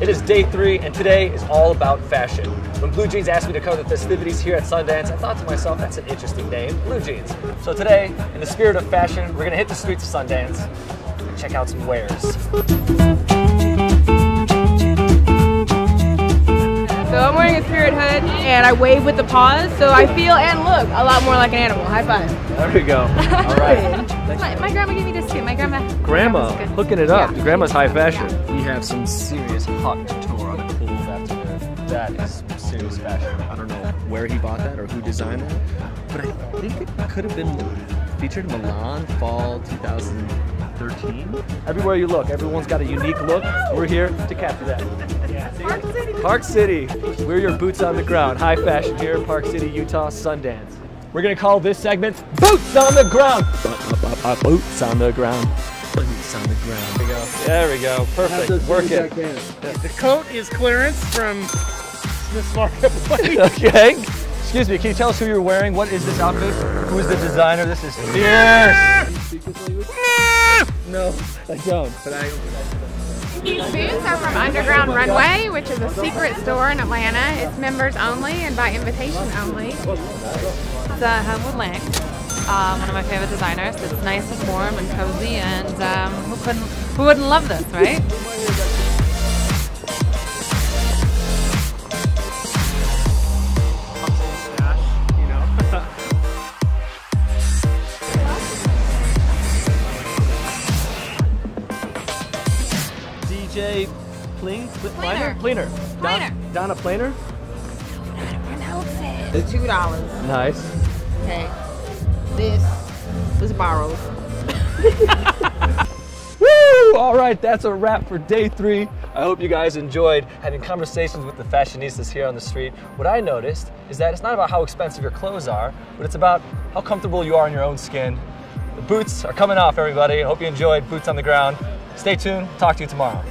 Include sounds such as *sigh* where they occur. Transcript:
It is day three, and today is all about fashion. When Blue Jeans asked me to cover the festivities here at Sundance, I thought to myself, that's an interesting name, Blue Jeans. So today, in the spirit of fashion, we're gonna hit the streets of Sundance and check out some wares. So I'm wearing a spirit hood and I wave with the paws, so I feel and look a lot more like an animal. High five. There we go. *laughs* All right. My, my grandma gave me this too. My grandma. Grandma, hooking it up. Yeah. Grandma's high fashion. We have some serious hot couture on the cool afternoon. That is serious fashion. I don't know where he bought that or who designed that, but I think it could have been featured in Milan fall 2013. Everywhere you look, everyone's got a unique look. We're here to capture that. Park City. Park City. We're your boots on the ground. High fashion here in Park City, Utah, Sundance. We're gonna call this segment Boots on the Ground. Boots on the ground. Boots on the ground. There we go. There we go. Perfect. Work it. The coat is clearance from Smith's Marketplace. *laughs* *laughs* okay. Excuse me, can you tell us who you're wearing? What is this outfit? Who is the designer? This is fierce. *laughs* No, I don't. But I. These boots are from Underground Runway, which is a secret store in Atlanta. It's members only and by invitation only. It's uh, Lang, um, one of my favorite designers. It's nice and warm and cozy, and um, who couldn't, who wouldn't love this, right? DJ Pling? Planer. Planer. Planer. Don, Donna Planer? Two dollars. Nice. Okay. This was borrowed. *laughs* Woo! All right, that's a wrap for day three. I hope you guys enjoyed having conversations with the fashionistas here on the street. What I noticed is that it's not about how expensive your clothes are, but it's about how comfortable you are in your own skin. The boots are coming off, everybody. I hope you enjoyed Boots on the Ground. Stay tuned. Talk to you tomorrow.